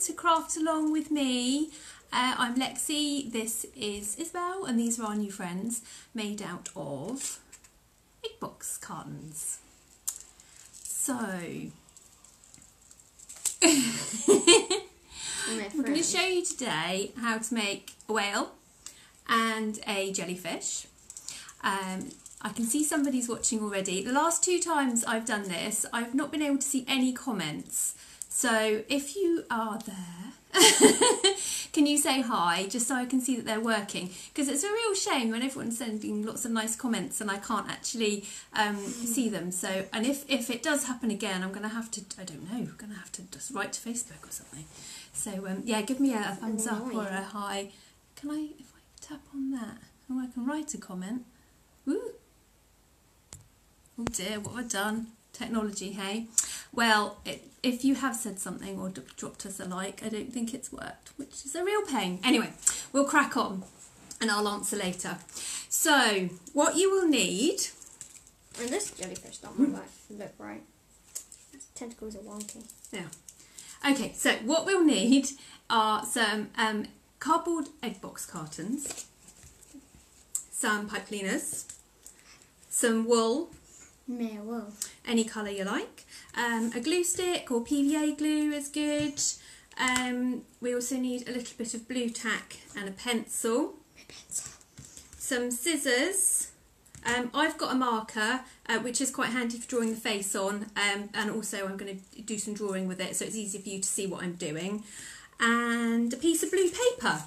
to craft along with me. Uh, I'm Lexy, this is Isabel, and these are our new friends made out of big box cartons. So, I'm going to show you today how to make a whale and a jellyfish. Um, I can see somebody's watching already. The last two times I've done this, I've not been able to see any comments. So if you are there, can you say hi just so I can see that they're working? Because it's a real shame when everyone's sending lots of nice comments and I can't actually um, see them. So, and if, if it does happen again, I'm going to have to, I don't know, I'm going to have to just write to Facebook or something. So, um, yeah, give me a, a thumbs up or a hi. Can I, if I tap on that, oh, I can write a comment. Ooh. Oh dear, what have I done? Technology, hey? Well, it, if you have said something or d- dropped us a like, I don't think it's worked, which is a real pain. Anyway, we'll crack on and I'll answer later. So, what you will need. And this jellyfish don't look, look right. Its tentacles are wonky. Yeah. Okay, so what we'll need are some um, cardboard egg box cartons, some pipe cleaners, some wool, Any colour you like. Um, a glue stick or PVA glue is good. Um, we also need a little bit of blue tack and a pencil. pencil. Some scissors. Um, I've got a marker uh, which is quite handy for drawing the face on um, and also I'm going to do some drawing with it so it's easy for you to see what I'm doing. And a piece of blue paper.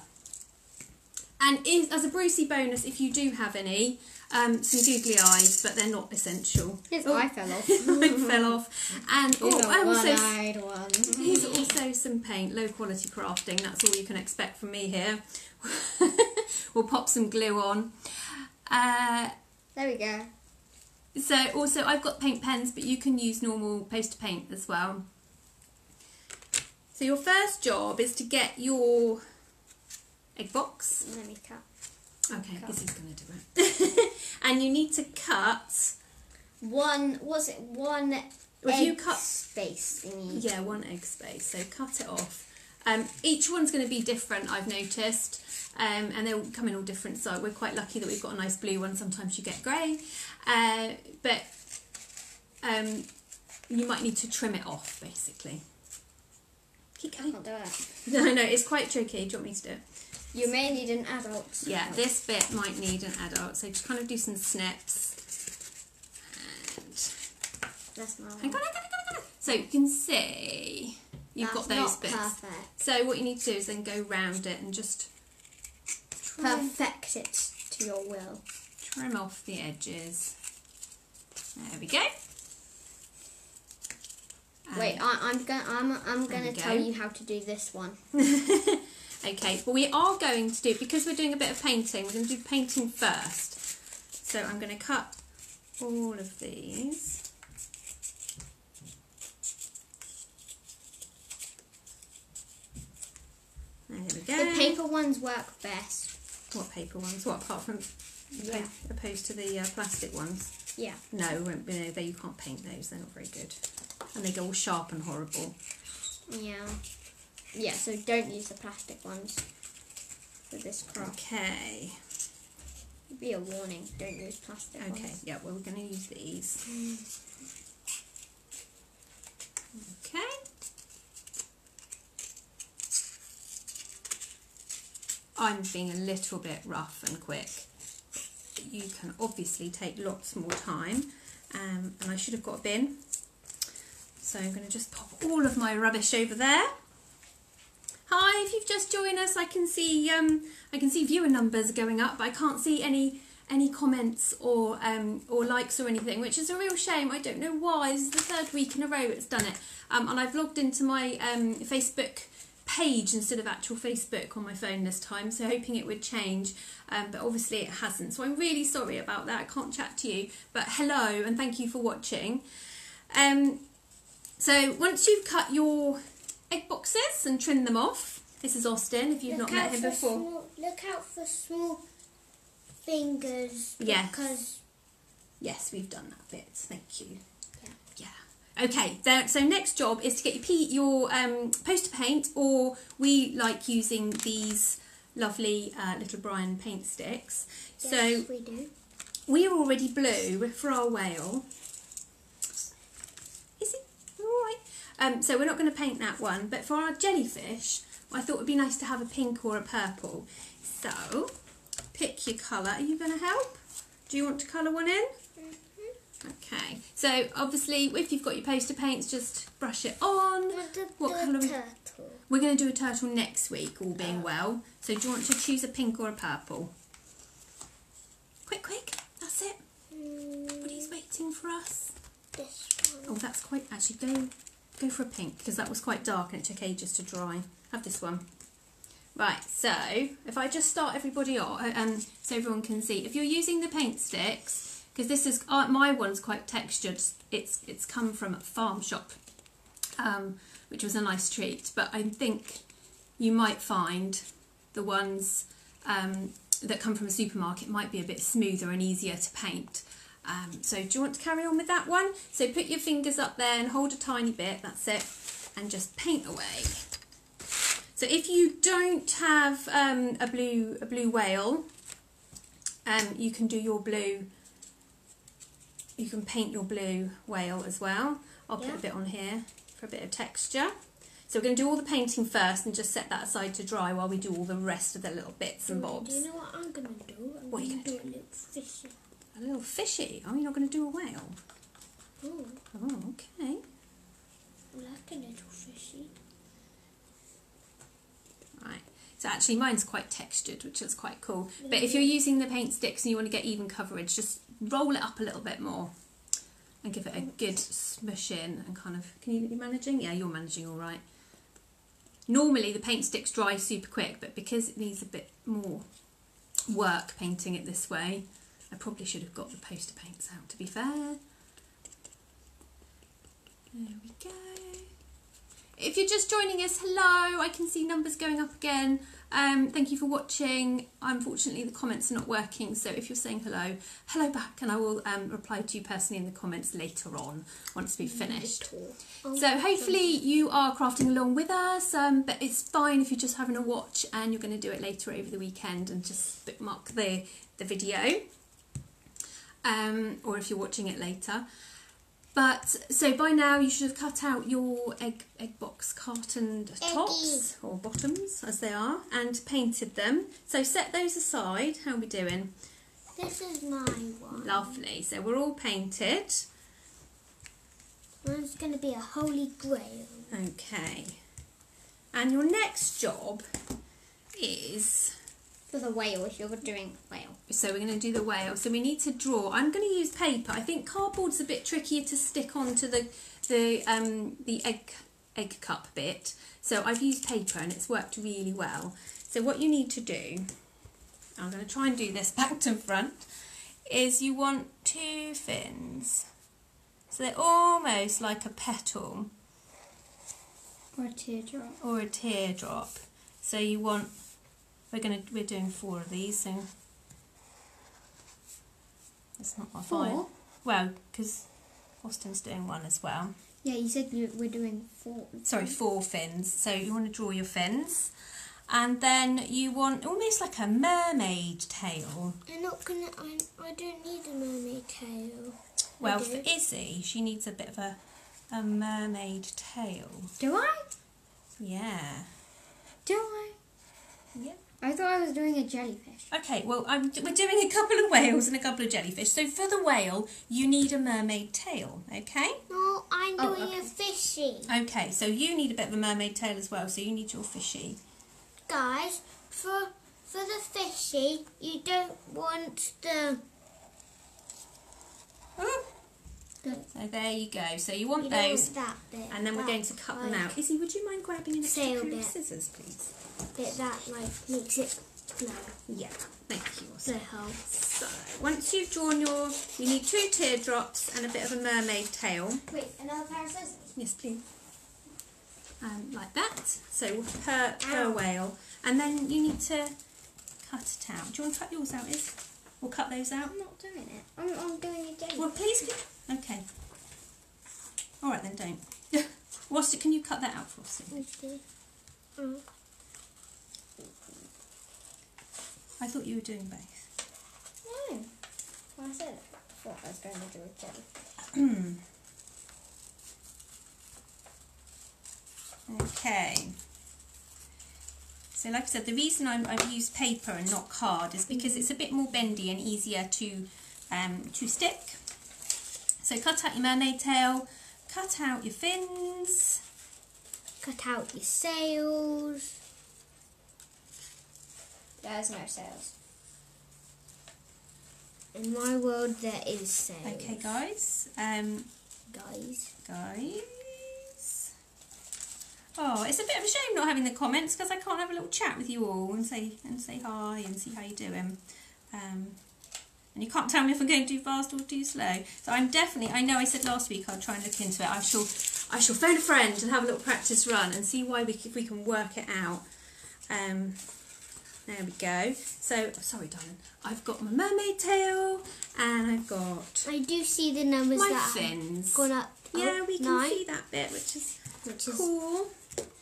And is, as a Brucey bonus, if you do have any, um, some googly eyes, but they're not essential. His Oh. eye fell off. Mine fell off. And oh, He's and also one-eyed one. here's also some paint, low quality crafting. That's all you can expect from me here. we'll pop some glue on. Uh, There we go. so also I've got paint pens, but you can use normal poster paint as well. So your first job is to get your egg box. Let me cut. Okay, Cut. this is going to do it. and you need to cut. One, was it one If egg you cut space thingy? Yeah, one egg space. So cut it off. Um, each one's going to be different, I've noticed, um, and they'll come in all different. So we're quite lucky that we've got a nice blue one. Sometimes you get grey, uh, but um, you might need to trim it off, basically. Keep I can't do it. No, no, it's quite tricky. Do you want me to do it? You may need an adult. Yeah, this bit might need an adult. So just kind of do some snips. And That's not. hang on, hang on, hang on. So you can see you've got That's those not bits. perfect. So what you need to do is then go round it and just trim, Perfect it to your will. trim off the edges. There we go. And- Wait, I, I'm gonna I'm I'm gonna we tell go. you how to do this one. okay, but we are going to do because we're doing a bit of painting. We're going to do painting first. So I'm going to cut all of these. And there we go. The paper ones work best. What paper ones? What apart from Yeah. opposed to the uh, plastic ones? Yeah. No, we won't- they you can't paint those. They're not very good, and they go all sharp and horrible. Yeah. Yeah. So don't use the plastic ones for this craft. Okay, Be a warning. Don't use plastic okay, ones. yeah. Well, we're going to use these. Okay. I'm being a little bit rough and quick. You can obviously take lots more time, um, and I should have got a bin. So I'm going to just pop all of my rubbish over there. Hi, if you've just joined us, I can see um, I can see viewer numbers going up, but I can't see any any comments or um, or likes or anything, which is a real shame. I don't know why. This is the third week in a row it's done it, um, and I've logged into my um, Facebook page instead of actual Facebook on my phone this time, so hoping it would change, um, but obviously it hasn't. So I'm really sorry about that. I can't chat to you, but hello and thank you for watching. Um, so once you've cut your egg boxes and trim them off, this is Austin. If you've Look not met him before, Small, look out for small fingers. Yes. Because yes, we've done that bit. Thank you. Yeah. Yeah. Okay, there, so next job is to get your, P, your um, poster paint, or we like using these lovely uh, little Brian paint sticks. Yes, So we do. we are already blue for our whale. Is it all right? Um, so we're not going to paint that one, but for our jellyfish, I thought it would be nice to have a pink or a purple. So pick your colour. Are you going to help? Do you want to colour one in? Okay. So obviously, if you've got your poster paints, just brush it on. What, What colour we- turtle? We're going to do a turtle next week, all being well. So do you want to choose a pink or a purple? Quick, quick. That's it. Mm, Everybody's waiting for us. this Oh, that's quite. Actually, go go for a pink because that was quite dark and it took ages to dry. Have this one. Right. So if I just start everybody off, um, so everyone can see. If you're using the paint sticks, because this is uh, my one's quite textured. It's it's come from a farm shop, um, which was a nice treat. But I think you might find the ones um, that come from a supermarket might be a bit smoother and easier to paint. Um, so do you want to carry on with that one? So put your fingers up there and hold a tiny bit, that's it, and just paint away. So if you don't have um, a blue a blue whale, um, you can do your blue. You can paint your blue whale as well. I'll put Yeah. a bit on here for a bit of texture. So we're going to do all the painting first and just set that aside to dry while we do all the rest of the little bits and bobs. Do you know what I'm gonna do? I'm What are you gonna gonna do? A little fishy. A little fishy. Oh, you're not going to do a whale. Oh, Oh, okay. I like a little fishy. Right. So actually mine's quite textured, which is quite cool. But if you're using the paint sticks and you want to get even coverage, just roll it up a little bit more and give it a good smush in and kind of can you be managing? Yeah, you're managing all right. Normally the paint sticks dry super quick, but because it needs a bit more work painting it this way, I probably should have got the poster paints out to be fair. There we go. If you're just joining us, hello. I can see numbers going up again. Um, thank you for watching. Unfortunately, the comments are not working, so if you're saying hello, hello back, and I will um, reply to you personally in the comments later on once we've finished. Oh, So hopefully you are crafting along with us, um, but it's fine if you're just having a watch and you're going to do it later over the weekend and just bookmark the, the video, um, or if you're watching it later. But so by now you should have cut out your egg egg box carton tops or bottoms as they are and painted them. So set those aside. How are we doing? This is my one. Lovely. So we're all painted. Mine's gonna be a holy grail. Okay. And your next job is For the whale, if you're doing whale. so we're going to do the whale. So we need to draw. I'm going to use paper. I think cardboard's a bit trickier to stick onto the the um the egg egg cup bit. So I've used paper and it's worked really well. So what you need to do, I'm going to try and do this back to front, is you want two fins. So they're almost like a petal Or a teardrop. or a teardrop. So you want we're gonna we're doing four of these, so that's not my Four? fine. Well, because Austin's doing one as well. Yeah, you said you, we're doing four. Sorry, four fins. So you want to draw your fins, and then you want almost like a mermaid tail. I'm not gonna. I, I don't need a mermaid tail. Well, for Izzy, she needs a bit of a a mermaid tail. Do I? Yeah. Do I? Yeah. I thought I was doing a jellyfish. Okay, well, I'm, we're doing a couple of whales and a couple of jellyfish. So for the whale, you need a mermaid tail, okay? No, I'm Oh, doing okay. a fishy. Okay, so you need a bit of a mermaid tail as well, so you need your fishy. Guys, for for the fishy, you don't want the. So there you go. So you want You those, want that bit. and then we're going to cut them out. Izzy, would you mind grabbing an extra pair of scissors, please? Bit that like makes it flow. Yeah, thank you. So Austin. help. So once you've drawn your, you need two teardrops and a bit of a mermaid tail. Wait, another pair of scissors. Yes, please. Um, like that. So per, per Ow. whale. And then you need to cut it out. Do you want to cut yours out, Is? We'll cut those out. I'm not doing it. I'm, I'm doing a jelly. Well, please. Okay. All right then, don't. What's it? Can you cut that out for us? Okay. Oh. I thought you were doing both. No. Well, I said it. I thought I was going to do a jelly. Okay. So like I said, the reason I'm, I've used paper and not card is because it's a bit more bendy and easier to um, to stick. So cut out your mermaid tail, cut out your fins, Cut out your sails. There's no sails. In my world, there is sails. Okay, guys. Um, Guys. guys. Oh, it's a bit of a shame not having the comments because I can't have a little chat with you all and say and say hi and see how you're doing. Um, and you can't tell me if I'm going too fast or too slow. So I'm definitely. I know I said last week I'll try and look into it. I shall. I shall phone a friend and have a little practice run and see why we if we can work it out. Um, there we go. So sorry, darling. I've got my mermaid tail and I've got I do see the numbers my that fins. gone up. Yeah, we can nine, see that bit, which is Which is, cool.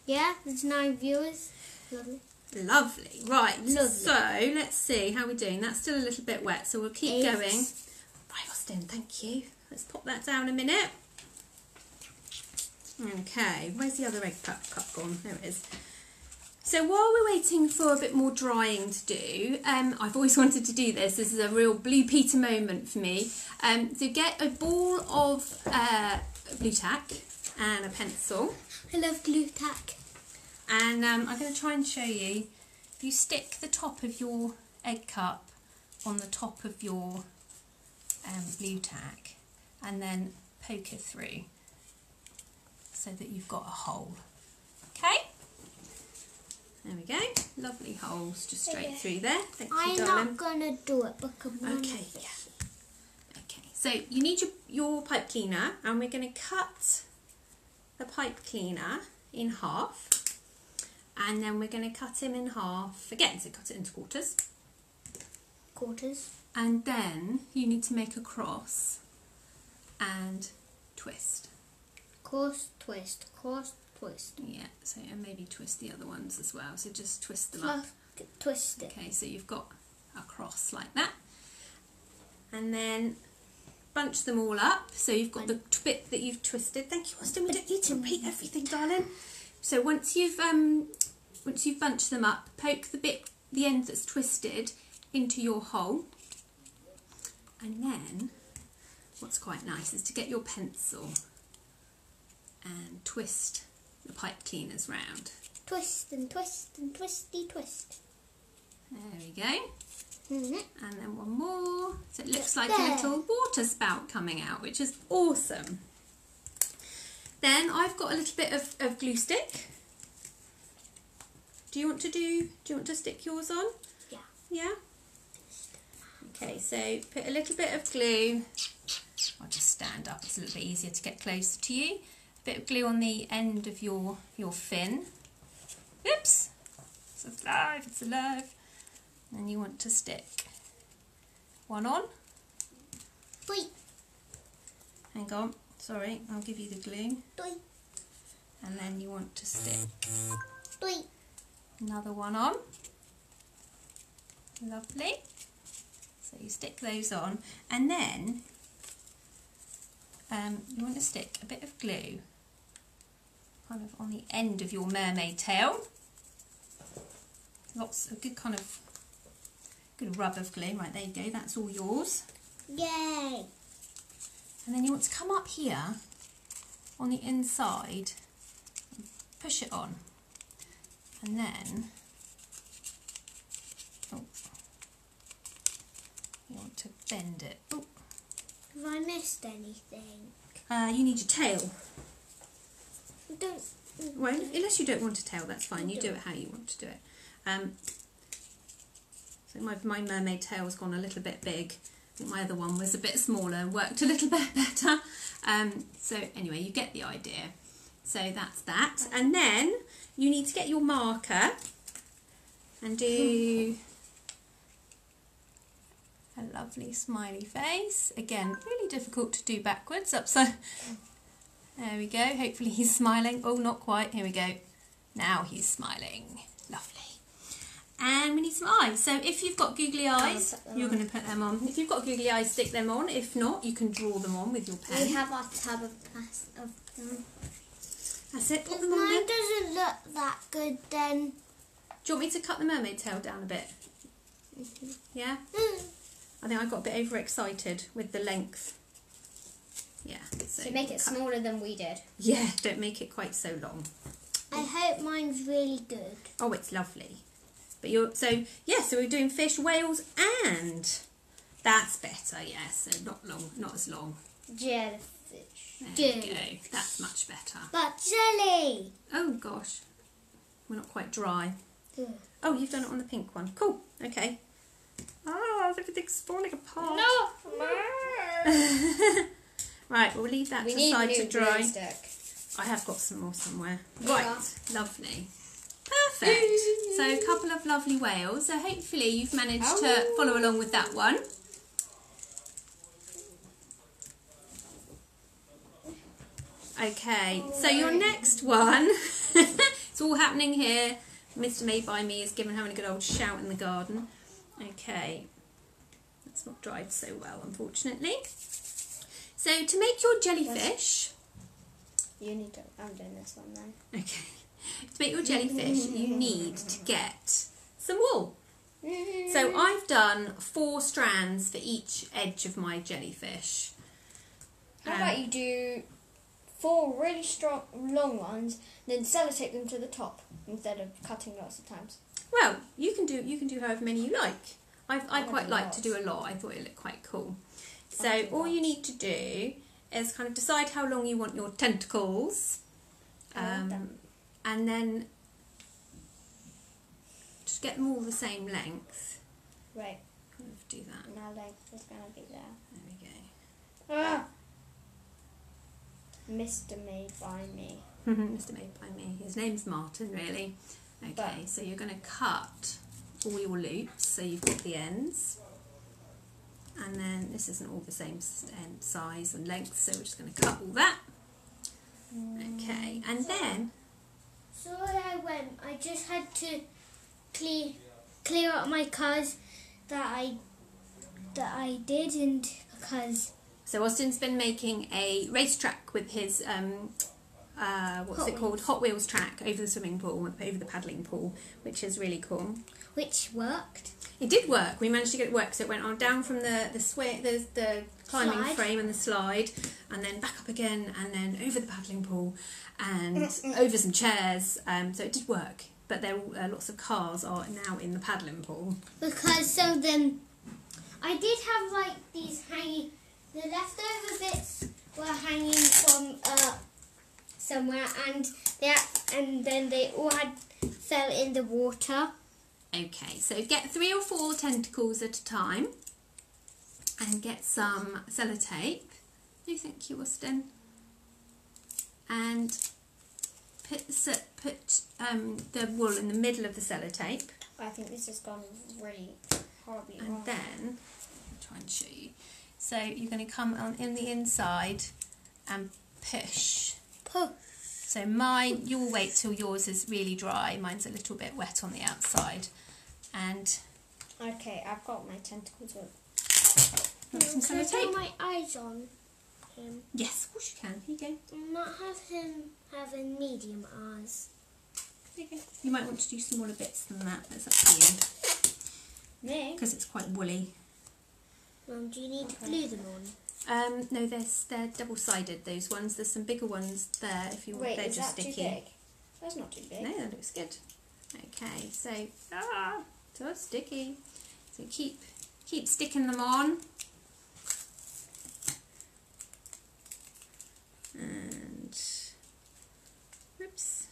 yeah, there's nine viewers. Lovely. Lovely. Right. Lovely. So let's see how we're doing. That's still a little bit wet, so we'll keep Eight. going. Right, Austin. Thank you. Let's pop that down a minute. Okay. Where's the other egg cup, cup gone? There it is. So while we're waiting for a bit more drying to do, um, I've always wanted to do this. This is a real Blue Peter moment for me. Um, so get a ball of uh, blue tack and a pencil. I love glue tack. And um, I'm going to try and show you. If you stick the top of your egg cup on the top of your um, blue tack and then poke it through so that you've got a hole. Okay? There we go. Lovely holes just straight Okay. through there. Thank you, I'm darling. not gonna do it because Okay, yeah. Okay, so you need your, your pipe cleaner and we're going to cut the pipe cleaner in half and then we're going to cut him in half again, so cut it into quarters. quarters. And then you need to make a cross and twist. Cross, twist, cross, twist. Yeah, so and maybe twist the other ones as well. So just twist them up. Twist it. Okay, so you've got a cross like that. And then bunch them all up. So you've got the bit that you've twisted. Thank you, Austin. We don't need to repeat everything, darling. So once you've um, once you've bunched them up, poke the bit, the end that's twisted, into your hole. And then, what's quite nice is to get your pencil and twist the pipe cleaners round. Twist and twist and twisty twist. There we go. Mhm. And then one more. So it looks like There. a little water spout coming out, which is awesome. Then I've got a little bit of, of glue stick. Do you want to do, do you want to stick yours on? Yeah. Yeah? Okay, so put a little bit of glue. I'll just stand up, it's a little bit easier to get closer to you. A bit of glue on the end of your, your fin. Oops! It's alive, it's alive. And you want to stick one on. Wait, Hang on, sorry, I'll give you the glue. And then you want to stick another one on. Lovely. So you stick those on, and then um, you want to stick a bit of glue kind of on the end of your mermaid tail. Lots of good kind of good rub of glue. Right, there you go, that's all yours. Yay. And then you want to come up here on the inside, and push it on, and then oh, you want to bend it. Oh, Have I missed anything? uh, you need your tail. Don't. Well, unless you don't want a tail, that's fine. You do it how you want to do it. Um, so my, my mermaid tail has gone a little bit big. I think my other one was a bit smaller and worked a little bit better. Um, so anyway, you get the idea. So that's that. And then you need to get your marker and do a lovely smiley face. Again, really difficult to do backwards, Up so There we go. Hopefully he's smiling. Oh, not quite. Here we go. Now he's smiling. Lovely. And we need some eyes. So if you've got googly eyes, you're on. going to put them on. If you've got googly eyes, stick them on. If not, you can draw them on with your pen. We have our tub of plas- of them. That's it. Put If them on there. mine doesn't look that good, then Do you want me to cut the mermaid tail down a bit? Yeah? I think I got a bit overexcited with the length. Yeah. So, So make it cut- smaller than we did. Yeah, don't make it quite so long. I hope mine's really good. Oh, it's lovely. But you're so yeah. So we're doing fish, whales, and that's better. Yeah. So not long, not as long. Jellyfish. There we go. That's much better. But jelly. Oh gosh, we're not quite dry. Ugh. Oh, you've done it on the pink one. Cool. Okay. Oh, everything's falling apart. No. right, we'll leave that We to need a side to dry. stick. I have got some more somewhere. Yeah. Right, lovely. Perfect. So a couple of lovely whales. So hopefully you've managed to Oh. follow along with that one. Okay, so your next one, it's all happening here. Mr. Made by Me is giving having a good old shout in the garden. Okay, that's not dried so well, unfortunately. So to make your jellyfish, You need to. I'm doing this one then. Okay. To make your jellyfish, you need to get some wool. So I've done four strands for each edge of my jellyfish. How Um, about you do four really strong, long ones, then sellotape them to the top instead of cutting lots of times. Well, you can do you can do however many you like. I I I'll quite like lots. to do a lot. I thought it looked quite cool. So all you need to do is kind of decide how long you want your tentacles, um. And then just get them all the same length. Right, Kind of do that. now length is gonna be there. There we go. Ah! Mr. Made by Me. Mr. Made by Me. His name's Martin, really. Okay, But- so you're going to cut all your loops so you've got the ends. And then this isn't all the same size and length, so we're just going to cut all that. Okay, and then So when I went, I just had to clear clear up my cars that I that I didn't because so Austin's been making a racetrack with his um, uh, what's Hot it called? Hot Wheels track over the swimming pool, over the paddling pool, which is really cool. which worked. It did work. We managed to get it work. So it went on down from the the swa- the, the climbing Slide. frame and the slide, and then back up again, and then over the paddling pool, and over some chairs. Um, so it did work. But there uh, lots of cars are now in the paddling pool. Because so then I did have like these hanging. The leftover bits were hanging from uh, somewhere, and they and then they all had fell in the water. Okay, so get three or four tentacles at a time, and get some sellotape. No, thank you, Austin. And put the, put um, the wool in the middle of the sellotape. I think this has gone really horribly And wrong. then, I'll try and show you. So you're going to come on in the inside and push. Push. So mine, you'll wait till yours is really dry. Mine's a little bit wet on the outside. And Okay, I've got my tentacles up. want some Can I sellotape? put my eyes on him? Yes, of course you can. Here you go. Not have him having medium eyes. There you go. You might want to do smaller bits than that. That's up to you Me? because it's quite woolly. Mum, do you need to Okay. glue them on? Um, no, they're they're double sided. Those ones. There's some bigger ones there. If you want, Wait, they're is just that sticky. too big? That's not too big. No, that looks good. Okay, so ah, so sticky. So keep keep sticking them on. And oops,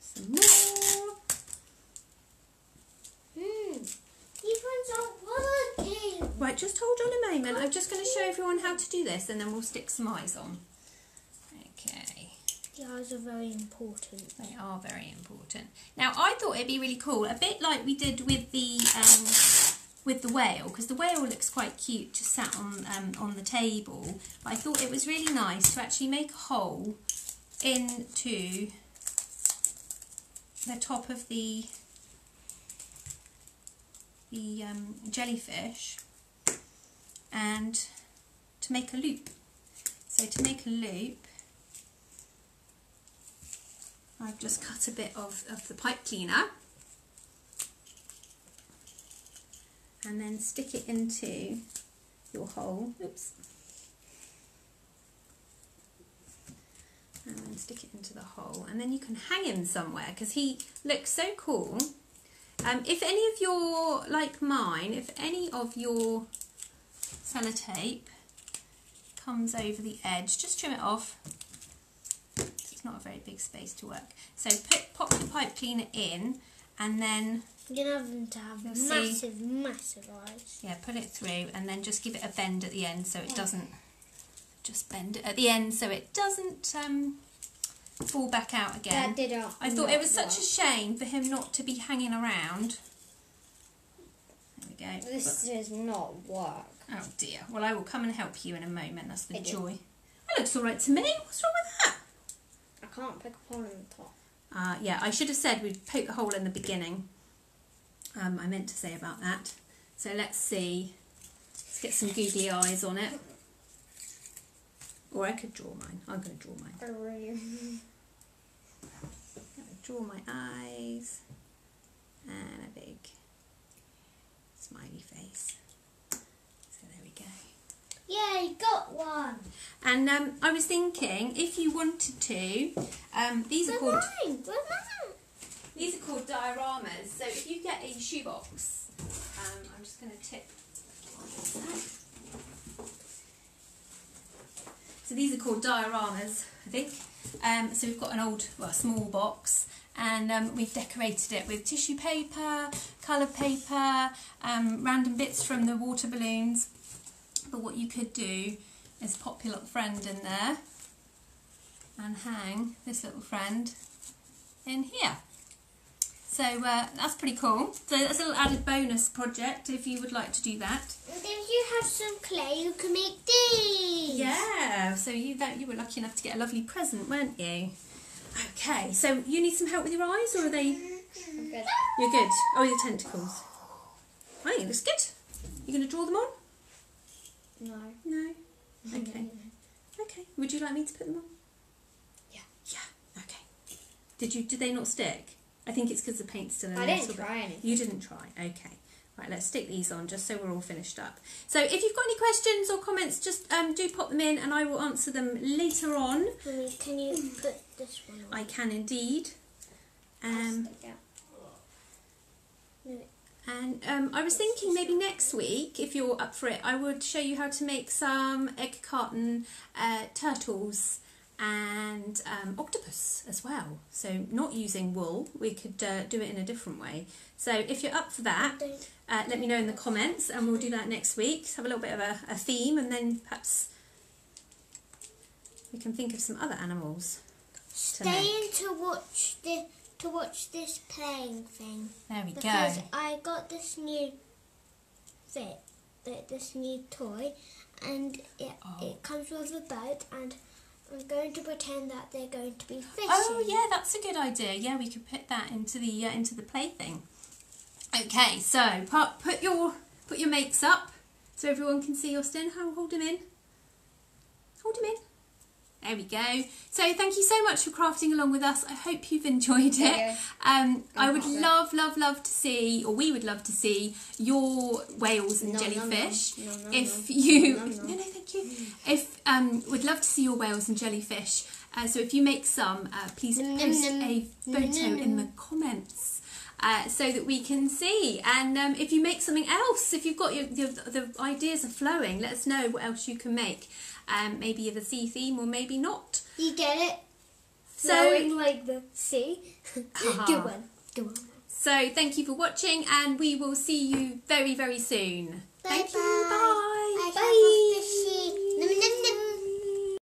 some more. Hmm. Right, just hold on a moment. I'm just going to show everyone how to do this, and then we'll stick some eyes on. Okay. Are very important. They are very important. Now, I thought it'd be really cool, a bit like we did with the um, with the whale, because the whale looks quite cute, just sat on um, on the table. I thought it was really nice to actually make a hole into the top of the the um, jellyfish and to make a loop. So to make a loop, I've just cut a bit of, of the pipe cleaner and then stick it into your hole. Oops. And then stick it into the hole and then you can hang him somewhere because he looks so cool. Um, if any of your, like mine, if any of your sellotape comes over the edge, just trim it off. It's not a very big space to work. So put, pop the pipe cleaner in and then You're gonna have them to have You'll see. massive, massive eyes. yeah, put it through and then just give it a bend at the end so it doesn't just bend it at the end so it doesn't um, fall back out again. That did. I thought it was such a shame for him not to be hanging around. There we go. This does not work. Oh dear. Well, I will come and help you in a moment. That's the you. joy. That looks all right to me. What's wrong with that? Can't pick a hole in the top. Uh, yeah, I should have said we'd poke a hole in the beginning. Um, I meant to say about that. So let's see. Let's get some googly eyes on it. Or I could draw mine. I'm going to draw mine. I really. I'm going to draw my eyes and a big smiley face. So there we go. Yay, got one. And um, I was thinking, if you wanted to, um, these are called mine? Mine? these are called dioramas. So if you get a shoebox, um, I'm just going to tip. So these are called dioramas, I think. Um, so we've got an old, well, small box, and um, we've decorated it with tissue paper, coloured paper, um, random bits from the water balloons. But what you could do is pop your little friend in there and hang this little friend in here. So uh, that's pretty cool. So that's a little added bonus project if you would like to do that. And if you have some clay, you can make these. Yeah. So you that you were lucky enough to get a lovely present, weren't you? Okay. So you need some help with your eyes, or are they? I'm good. You're good. Oh, your tentacles. It looks good. You're going to draw them on? No. No. Okay. Okay. Would you like me to put them on? Yeah. Yeah. Okay. Did you? Did they not stick? I think it's because the paint's still in I a didn't little bit. try anything. You didn't try. Okay. Right, let's stick these on just so we're all finished up. So if you've got any questions or comments, just um, do pop them in and I will answer them later on. Can you put this one on? I can indeed. Um, Stick out. And um, I was thinking maybe next week, if you're up for it, I would show you how to make some egg carton uh, turtles and um, octopus as well. So not using wool, we could uh, do it in a different way. So if you're up for that, uh, let me know in the comments and we'll do that next week. Have a little bit of a, a theme and then perhaps we can think of some other animals. Stay make. in to watch the to watch this playing thing There we because go. Because I got this new fit, this new toy, and it Oh. it comes with a boat, and I'm going to pretend that they're going to be fishing. Oh yeah, that's a good idea. Yeah, we could put that into the uh, into the plaything. Okay, so put put your put your makes up so everyone can see Austin. How hold him in. Hold him in. There we go. So thank you so much for crafting along with us. I hope you've enjoyed it. Um, I would love, love, love to see, or we would love to see your whales and No, jellyfish. No, no, if no. you, No, no. thank you. If um, would love to see your whales and jellyfish. Uh, so if you make some, uh, please post a photo in the comments. Uh, so that we can see, and um, if you make something else, if you've got your, your the ideas are flowing, let us know what else you can make. Um, maybe the a sea theme, or maybe not. You get it? So- Flowing like the sea. Ha-ha. Good one. go on. So thank you for watching, and we will see you very very soon. Thank you. Bye. Bye.